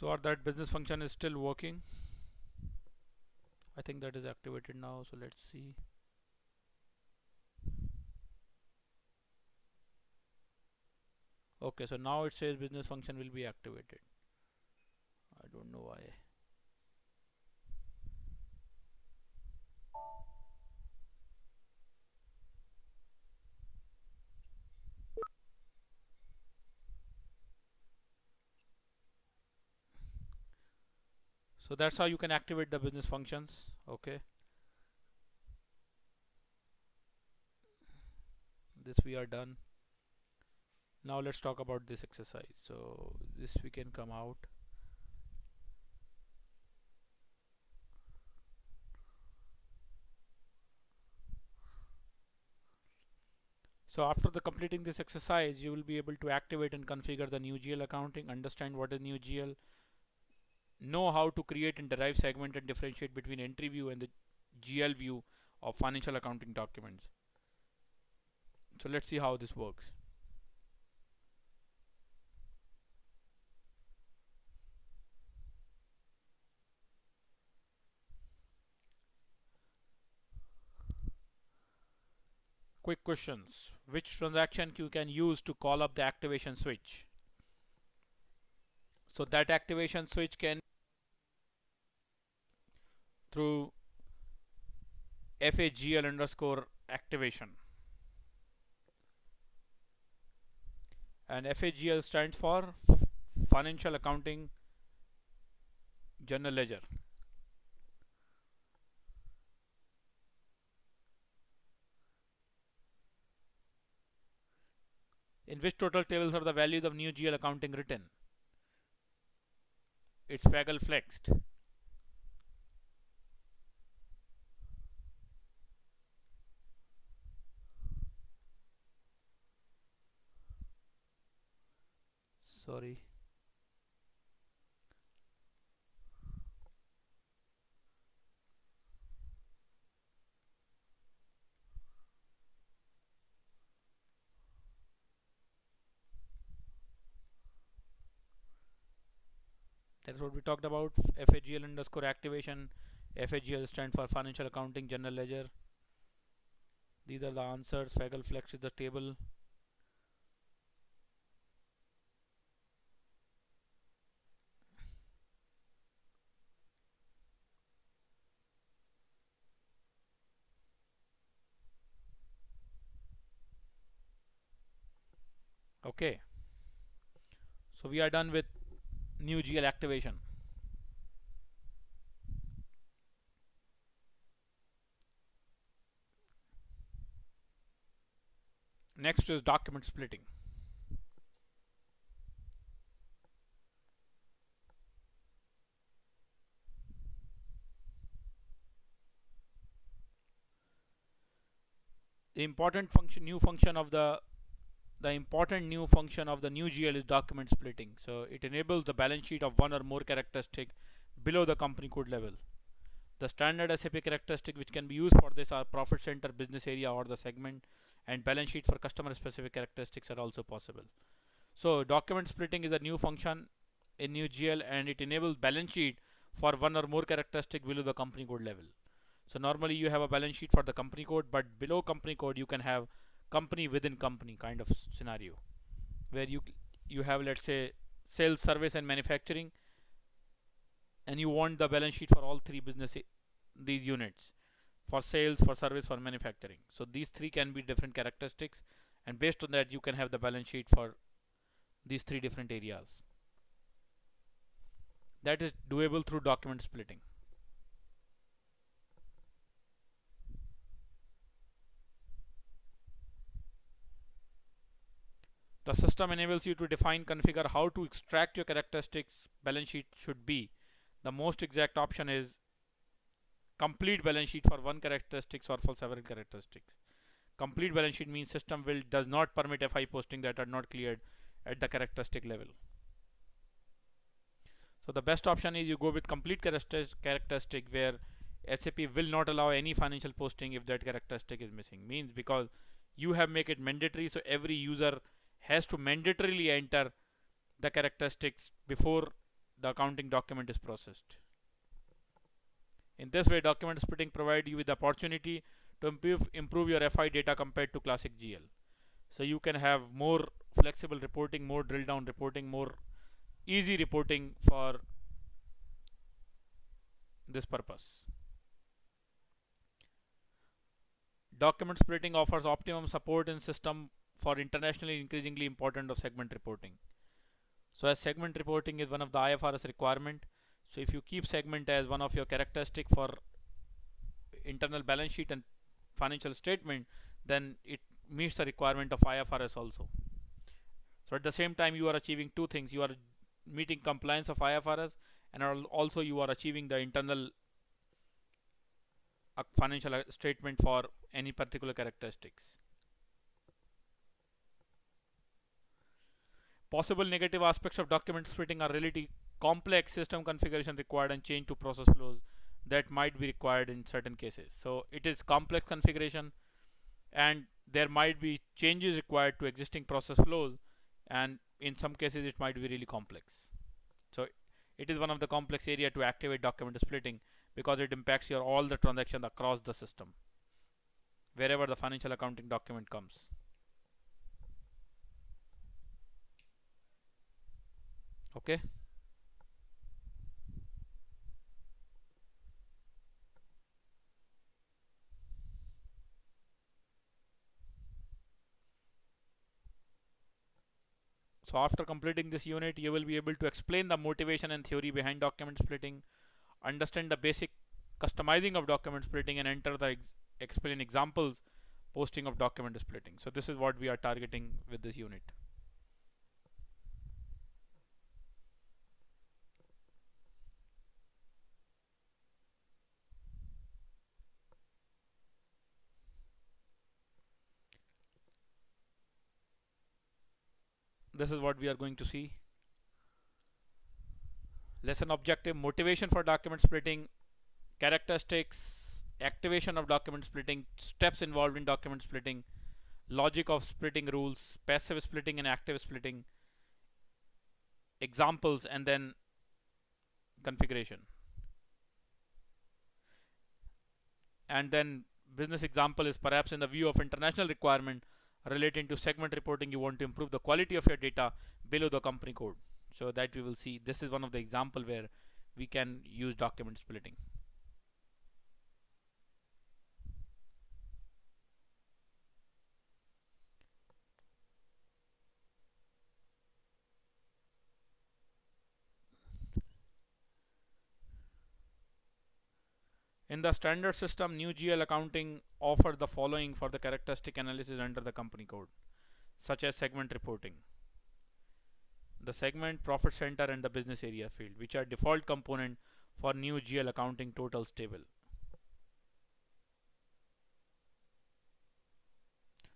so our that business function is still working? I think that is activated now so let's see. Okay so now it says business function will be activated. I don't know why so that's how you can activate the business functions okay? This we are done. Now let's talk about this exercise. So this we can come out. So after the completing this exercise, you will be able to activate and configure the new GL accounting, understand what is new GL, know how to create and derive segment and differentiate between entry view and the GL view of financial accounting documents. So let's see how this works. Quick questions. Which transaction you can use to call up the activation switch? So that activation switch can through FAGL underscore activation. And FAGL stands for Financial Accounting General Ledger. In which total tables are the values of new GL accounting written? It's FAGLFLEXT. Sorry. That's what we talked about FAGL underscore activation. FAGL stands for financial accounting general ledger. These are the answers. FAGLFLEXT is the table okay. So we are done with new GL activation. Next is document splitting. The important function new function of the the important new function of the new GL is document splitting. So it enables the balance sheet of one or more characteristic below the company code level. The standard SAP characteristic which can be used for this are profit center, business area or the segment and balance sheet for customer specific characteristics are also possible. So document splitting is a new function in new GL and it enables balance sheet for one or more characteristic below the company code level. So normally you have a balance sheet for the company code but below company code you can have company within company kind of scenario where you you have let's say sales service and manufacturing and you want the balance sheet for all three business these units for sales for service for manufacturing. So these three can be different characteristics and based on that you can have the balance sheet for these three different areas. That is doable through document splitting The system enables you to define, configure how to extract your characteristics balance sheet should be. The most exact option is complete balance sheet for one characteristics or for several characteristics. Complete balance sheet means system will does not permit FI posting that are not cleared at the characteristic level. So the best option is you go with complete characteristic where SAP will not allow any financial posting if that characteristic is missing. Means because you have make it mandatory so every user has to mandatorily enter the characteristics before the accounting document is processed. In this way, document splitting provides you with the opportunity to improve, improve your FI data compared to classic GL. So you can have more flexible reporting, more drill down reporting, more easy reporting for this purpose. Document splitting offers optimum support in system for internationally increasingly important of segment reporting. So as segment reporting is one of the IFRS requirement, so if you keep segment as one of your characteristic for internal balance sheet and financial statement, then it meets the requirement of IFRS also. So at the same time, you are achieving two things. You are meeting compliance of IFRS and also you are achieving the internal uh, financial uh, statement for any particular characteristics. Possible negative aspects of document splitting are relatively complex system configuration required and change to process flows that might be required in certain cases. So it is complex configuration and there might be changes required to existing process flows and in some cases it might be really complex. So it is one of the complex area to activate document splitting because it impacts your all the transactions across the system wherever the financial accounting document comes. Okay. So after completing this unit, you will be able to explain the motivation and theory behind document splitting, understand the basic customizing of document splitting and enter the ex explain examples posting of document splitting. So this is what we are targeting with this unit. This is what we are going to see. Lesson objective motivation for document splitting characteristics activation of document splitting steps involved in document splitting logic of splitting rules passive splitting and active splitting examples and then configuration. And then business example is perhaps in the view of international requirement relating to segment reporting you want to improve the quality of your data below the company code. So that we will see. This is one of the example where we can use document splitting In the standard system, new GL accounting offers the following for the characteristic analysis under the company code, such as segment reporting. The segment, profit center and the business area field, which are default component for new GL accounting totals table.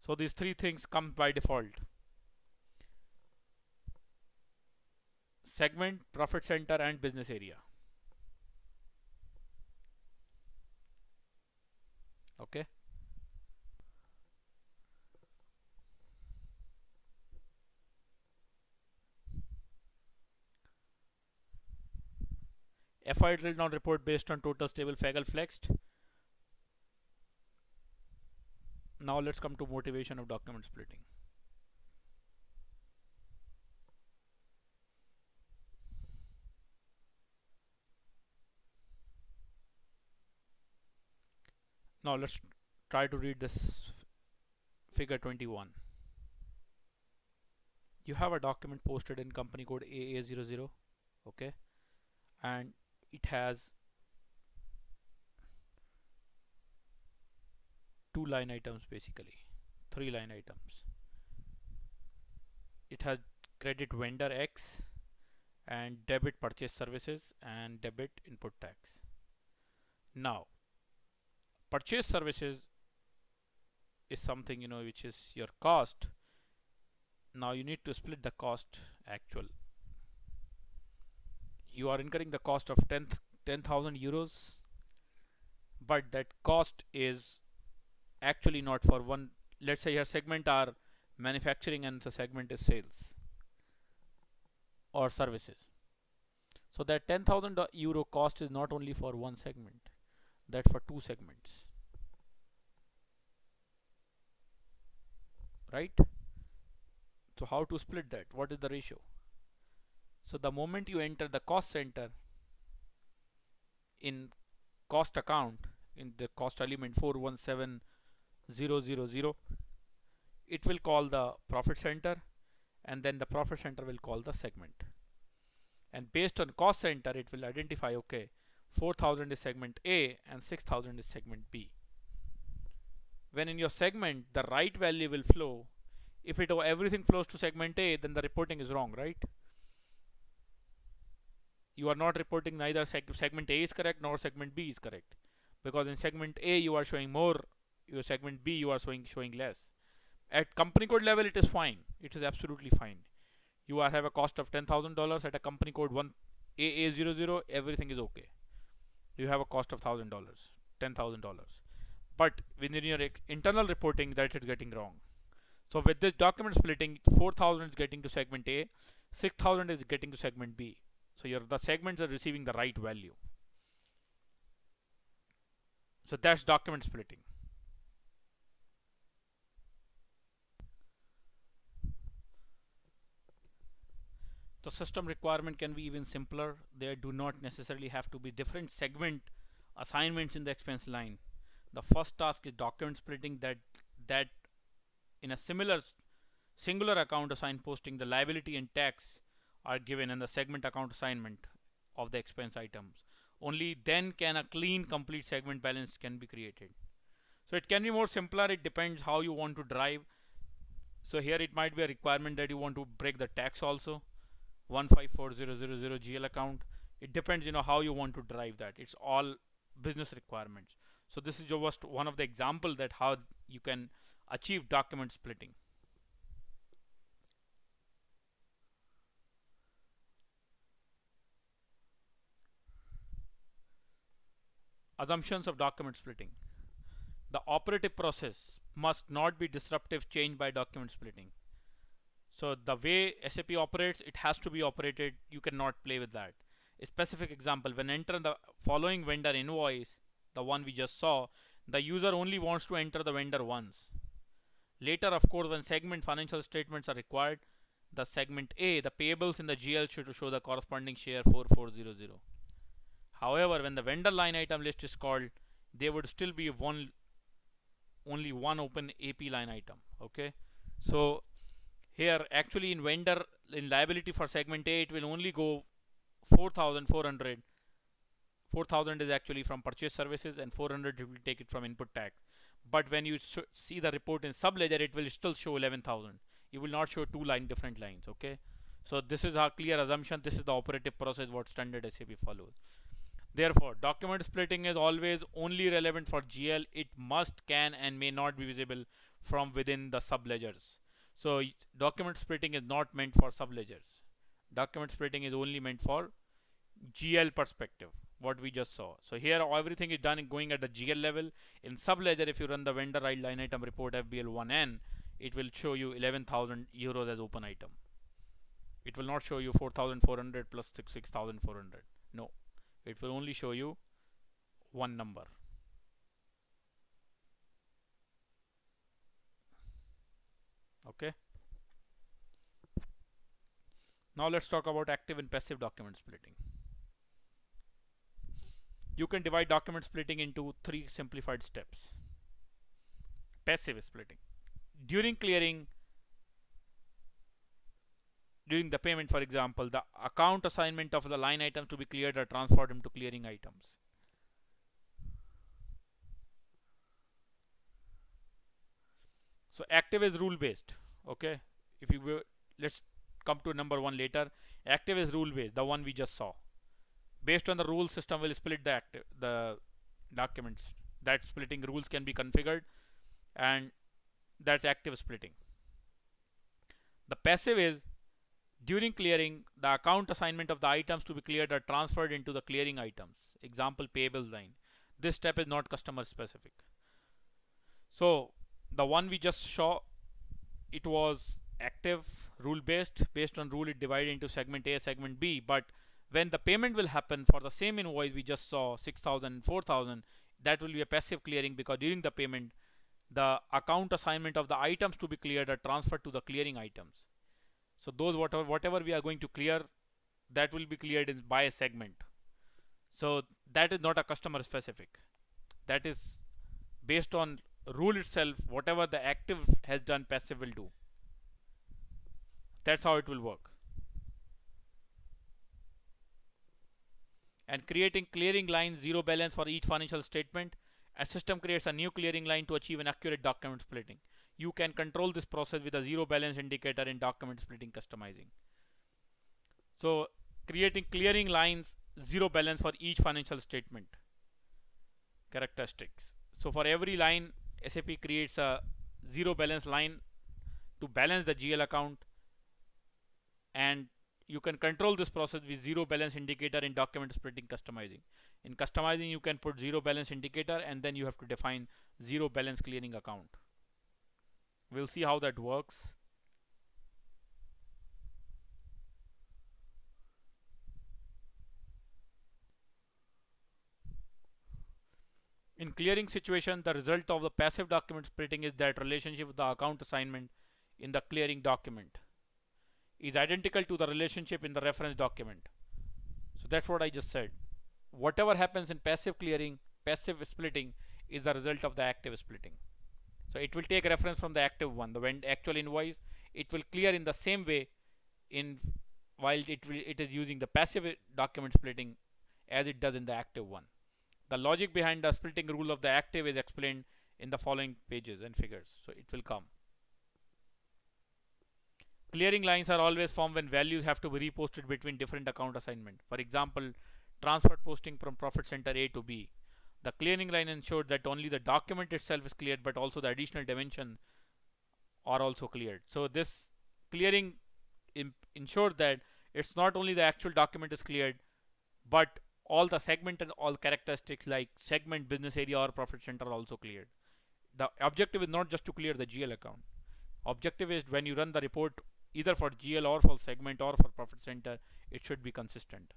So these three things come by default. Segment, profit center and business area. Okay FI drill down report based on total stable FAGLFLEXT. Now let's come to motivation of document splitting. Now let's try to read this figure 21 you have a document posted in company code AA00 okay? And it has two line items basically. Three line items. It has credit vendor X and debit purchase services and debit input tax. Now purchase services is something you know which is your cost. Now you need to split the cost actual. You are incurring the cost of 10 10,000 euros but that cost is actually not for one let's say your segment are manufacturing and the segment is sales or services. So that 10,000 euro cost is not only for one segment, that's for two segments. Right? So how to split that? What is the ratio? So the moment you enter the cost center in cost account in the cost element 417000 it will call the profit center and then the profit center will call the segment and based on cost center it will identify okay 4000 is segment A and 6000 is segment B. When in your segment the right value will flow. If it everything flows to segment A then the reporting is wrong right? You are not reporting neither seg segment A is correct nor segment B is correct. Because in segment A you are showing more your segment B you are showing showing less. At company code level it is fine. It is absolutely fine. You are have a cost of $10,000 at a company code 1 AA00 everything is okay you have a cost of $1000 $10,000 but within your internal reporting that is getting wrong. So with this document splitting 4000 is getting to segment A 6000 is getting to segment B. So your the segments are receiving the right value. So that's document splitting the system requirement can be even simpler. There do not necessarily have to be different segment assignments in the expense line. The first task is document splitting that that in a similar singular account assign posting the liability and tax are given in the segment account assignment of the expense items. Only then can a clean complete segment balance can be created. So it can be more simpler. It depends how you want to drive. So here it might be a requirement that you want to break the tax also 154000 GL account. It depends, you know, how you want to drive that. It's all business requirements. So this is just one of the example that how you can achieve document splitting. Assumptions of document splitting. The operative process must not be disruptive change by document splitting. So the way SAP operates, it has to be operated. You cannot play with that. A specific example, when enter the following vendor invoice, the one we just saw, the user only wants to enter the vendor once. Later, of course, when segment financial statements are required, the segment A, the payables in the GL should show the corresponding share 4400. However, when the vendor line item list is called, there would still be one only one open AP line item. Okay, so here actually in vendor in liability for segment A it will only go 4400 4000 is actually from purchase services and 400 will take it from input tax. But when you see the report in sub ledger it will still show 11000 it will not show two line different lines okay? So this is our clear assumption. This is the operative process what standard SAP follows. Therefore document splitting is always only relevant for GL it must can and may not be visible from within the subledgers so document splitting is not meant for subledgers. Document splitting is only meant for GL perspective, what we just saw. So here everything is done going at the GL level. In subledger, if you run the vendor line item report FBL1N, it will show you 11,000 euros as open item. It will not show you 4,400 plus 6,400. No, it will only show you one number. Okay. Now let's talk about active and passive document splitting. You can divide document splitting into three simplified steps. Passive splitting. During clearing during the payment for example the account assignment of the line items to be cleared are transferred into clearing items. So active is rule based okay? If you let's come to number one later. Active is rule based the one we just saw. Based on the rule system will split the active the documents. That splitting rules can be configured and that's active splitting. The passive is during clearing the account assignment of the items to be cleared are transferred into the clearing items. Example payables line. This step is not customer specific so the one we just saw it was active rule based based on rule it divided into segment A segment B. But when the payment will happen for the same invoice we just saw 6000 4000 that will be a passive clearing because during the payment the account assignment of the items to be cleared are transferred to the clearing items. So those whatever whatever we are going to clear that will be cleared in by a segment. So that is not a customer specific that is based on rule itself whatever the active has done passive will do. That's how it will work. And creating clearing line zero balance for each financial statement. A system creates a new clearing line to achieve an accurate document splitting. You can control this process with a zero balance indicator in document splitting customizing. So creating clearing lines zero balance for each financial statement. Characteristics. So for every line SAP creates a zero balance line to balance the GL account and you can control this process with zero balance indicator in document splitting customizing. In customizing you can put zero balance indicator and then you have to define zero balance clearing account. We'll see how that works. In clearing situation, the result of the passive document splitting is that relationship of the account assignment in the clearing document is identical to the relationship in the reference document. So that's what I just said. Whatever happens in passive clearing, passive splitting is the result of the active splitting. So it will take reference from the active one, the actual invoice, it will clear in the same way in while it will, it is using the passive document splitting as it does in the active one. The logic behind the splitting rule of the active is explained in the following pages and figures. So it will come. Clearing lines are always formed when values have to be reposted between different account assignment. For example, transfer posting from profit center A to B. The clearing line ensures that only the document itself is cleared but also the additional dimension are also cleared. So this clearing ensures that it's not only the actual document is cleared but all the segment and all characteristics like segment, business area or profit center are also cleared. The objective is not just to clear the GL account. Objective is when you run the report either for GL or for segment or for profit center, it should be consistent.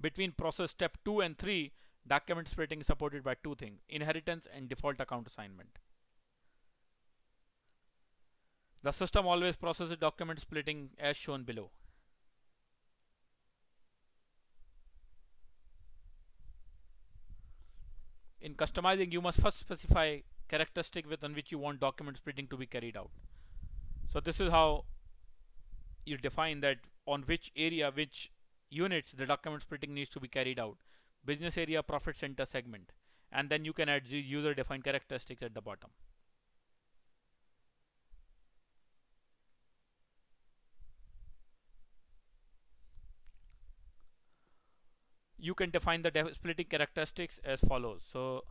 Between process step 2 and 3, document splitting is supported by two things, inheritance and default account assignment. The system always processes document splitting as shown below. In customizing, you must first specify characteristic with on which you want document splitting to be carried out. So this is how you define that on which area, which units the document splitting needs to be carried out. Business area, profit center segment. And then you can add user defined characteristics at the bottom. You can define the splitting characteristics as follows. So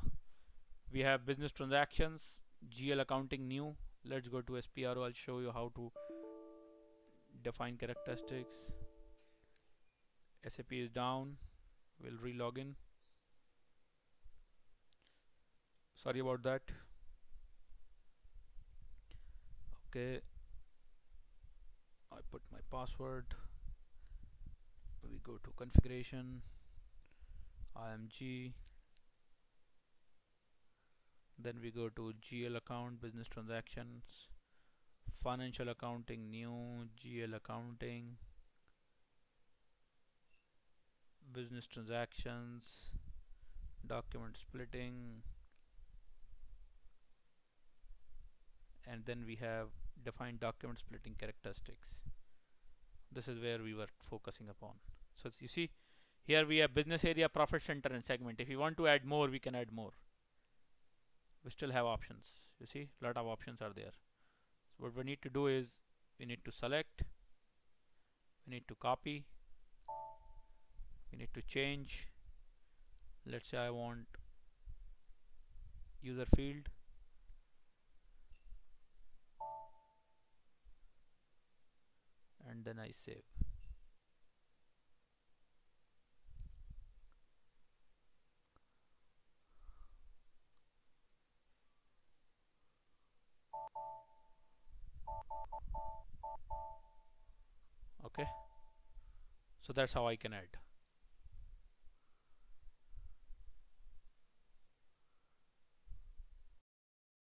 we have business transactions GL accounting new. Let's go to SPRO I'll show you how to define characteristics. SAP is down. We'll relog in. Sorry about that. Okay. I put my password. We go to configuration IMG then we go to GL account business transactions financial accounting new GL accounting business transactions document splitting and then we have defined document splitting characteristics. This is where we were focusing upon. So you see here we have business area, profit center and segment. If you want to add more, we can add more. We still have options. You see, lot of options are there. So what we need to do is we need to select, we need to copy, we need to change. Let's say I want user field and then I save. Okay? So that's how I can add